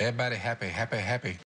Everybody happy, happy, happy.